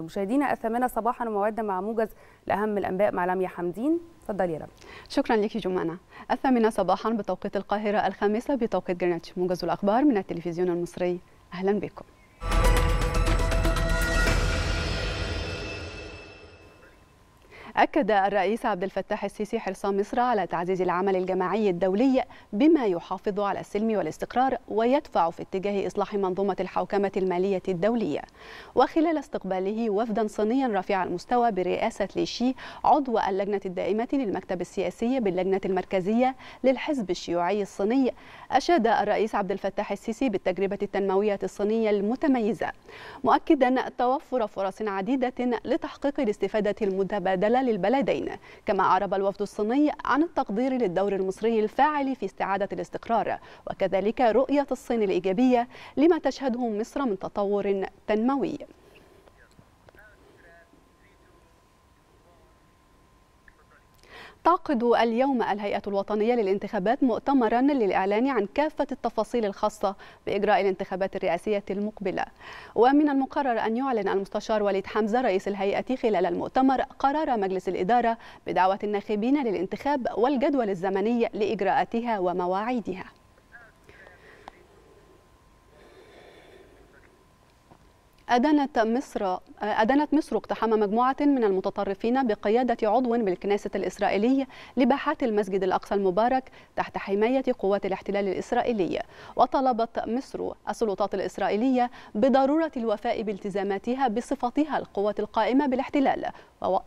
مشاهدينا الثامنة صباحا وموعدنا مع موجز لأهم الأنباء مع لميا حمدين تفضلي يا لميا شكرا لك جمانة. الثامنة صباحا بتوقيت القاهرة الخامسة بتوقيت جرينتش موجز الأخبار من التلفزيون المصري. أهلا بكم. أكد الرئيس عبد الفتاح السيسي حرص مصر على تعزيز العمل الجماعي الدولي بما يحافظ على السلم والاستقرار ويدفع في اتجاه إصلاح منظومة الحوكمة المالية الدولية. وخلال استقباله وفدا صينيا رفيع المستوى برئاسة ليشي عضو اللجنة الدائمة للمكتب السياسي باللجنة المركزية للحزب الشيوعي الصيني أشاد الرئيس عبد الفتاح السيسي بالتجربة التنموية الصينية المتميزة مؤكدا توفر فرص عديدة لتحقيق الاستفادة المتبادلة للبلدين. كما أعرب الوفد الصيني عن التقدير للدور المصري الفاعل في استعادة الاستقرار وكذلك رؤية الصين الإيجابية لما تشهده مصر من تطور تنموي. تعقد اليوم الهيئة الوطنية للانتخابات مؤتمرا للإعلان عن كافة التفاصيل الخاصة بإجراء الانتخابات الرئاسية المقبلة. ومن المقرر أن يعلن المستشار وليد حمزة رئيس الهيئة خلال المؤتمر قرار مجلس الإدارة بدعوة الناخبين للانتخاب والجدول الزمني لإجراءاتها ومواعيدها. أدانت مصر أدانت مصر اقتحام مجموعة من المتطرفين بقيادة عضو بالكنيسة الإسرائيلية لباحات المسجد الأقصى المبارك تحت حماية قوات الاحتلال الإسرائيلية وطلبت مصر السلطات الإسرائيلية بضرورة الوفاء بالتزاماتها بصفتها القوة القائمة بالاحتلال.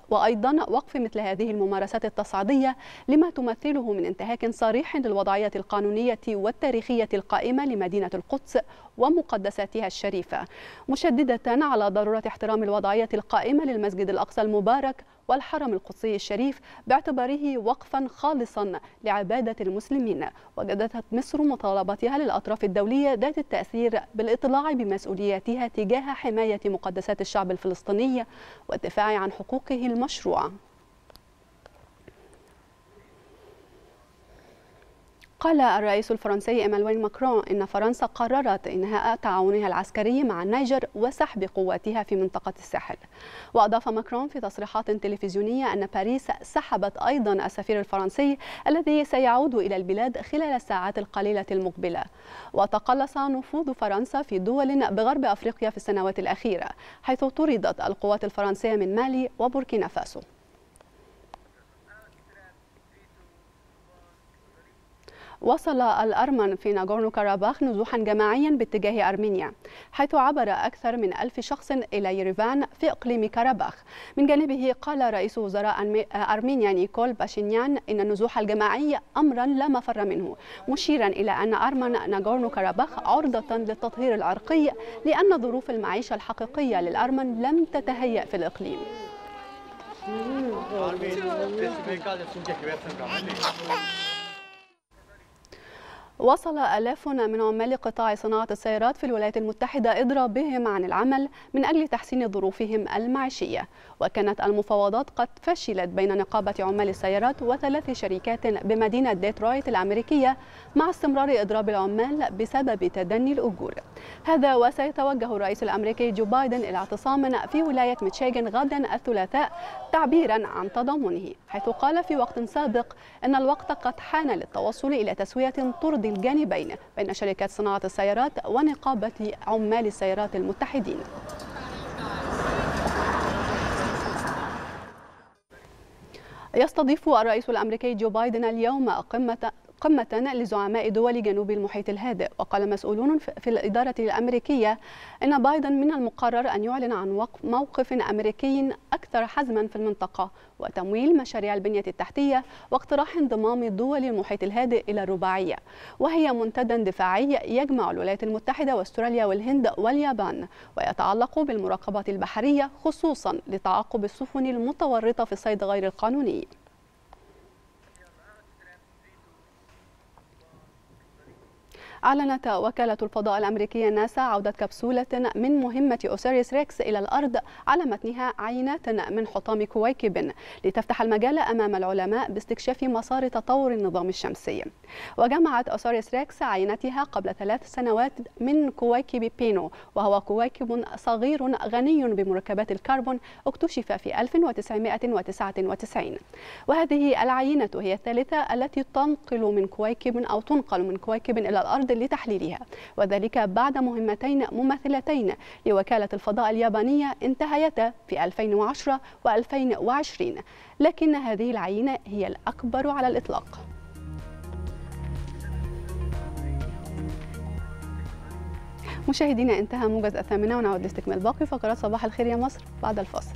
وأيضا وقف مثل هذه الممارسات التصعيدية لما تمثله من انتهاك صريح للوضعية القانونية والتاريخية القائمة لمدينة القدس ومقدساتها الشريفة. مشددة على ضرورة احترام الوضعية القائمة للمسجد الأقصى المبارك والحرم القدسي الشريف باعتباره وقفا خالصا لعبادة المسلمين. وجددت مصر مطالبتها للأطراف الدولية ذات التأثير بالإطلاع بمسؤولياتها تجاه حماية مقدسات الشعب الفلسطيني والدفاع عن حقوقه المشروعة. قال الرئيس الفرنسي إيمانويل ماكرون إن فرنسا قررت إنهاء تعاونها العسكري مع النيجر وسحب قواتها في منطقة الساحل. وأضاف ماكرون في تصريحات تلفزيونية أن باريس سحبت أيضا السفير الفرنسي الذي سيعود إلى البلاد خلال الساعات القليلة المقبلة. وتقلص نفوذ فرنسا في دول بغرب أفريقيا في السنوات الأخيرة حيث طردت القوات الفرنسية من مالي وبوركينا فاسو. واصل الأرمن في ناغورنو كاراباخ نزوحا جماعيا باتجاه أرمينيا حيث عبر أكثر من ألف شخص إلى يريفان في إقليم كاراباخ. من جانبه قال رئيس وزراء أرمينيا نيكول باشينيان إن النزوح الجماعي أمرا لا مفر منه مشيرا إلى أن أرمن ناغورنو كاراباخ عرضة للتطهير العرقي لأن ظروف المعيشة الحقيقية للأرمن لم تتهيأ في الإقليم. وصل آلاف من عمال قطاع صناعة السيارات في الولايات المتحدة إضرابهم عن العمل من أجل تحسين ظروفهم المعيشية. وكانت المفاوضات قد فشلت بين نقابة عمال السيارات وثلاث شركات بمدينة ديترويت الأمريكية مع استمرار إضراب العمال بسبب تدني الأجور. هذا وسيتوجه الرئيس الأمريكي جو بايدن إلى اعتصام في ولاية ميتشيغن غدا الثلاثاء تعبيرا عن تضامنه حيث قال في وقت سابق أن الوقت قد حان للتوصل إلى تسوية ترضي الجانبين بين شركات صناعة السيارات ونقابة عمال السيارات المتحدين. يستضيف الرئيس الأمريكي جو بايدن اليوم قمة قمة لزعماء دول جنوب المحيط الهادئ. وقال مسؤولون في الإدارة الأمريكية إن بايدن من المقرر أن يعلن عن موقف أمريكي أكثر حزما في المنطقة وتمويل مشاريع البنية التحتية واقتراح انضمام دول المحيط الهادئ إلى الرباعية. وهي منتدى دفاعي يجمع الولايات المتحدة واستراليا والهند واليابان ويتعلق بالمراقبات البحرية خصوصا لتعاقب السفن المتورطة في الصيد غير القانوني. أعلنت وكالة الفضاء الأمريكية ناسا عودة كبسولة من مهمة أوسيريس ريكس إلى الأرض على متنها عينات من حطام كويكب لتفتح المجال أمام العلماء باستكشاف مسار تطور النظام الشمسي. وجمعت أوسيريس ريكس عينتها قبل ثلاث سنوات من كويكب بينو وهو كويكب صغير غني بمركبات الكربون اكتشف في 1999 وهذه العينة هي الثالثة التي تنقل من كويكب أو تنقل من كويكب إلى الأرض لتحليلها. وذلك بعد مهمتين مماثلتين لوكالة الفضاء اليابانية انتهيتا في 2010 و2020 لكن هذه العينة هي الأكبر على الإطلاق. مشاهدينا انتهى موجز الثامنة ونعود لاستكمال باقي فقرات صباح الخير يا مصر بعد الفاصل.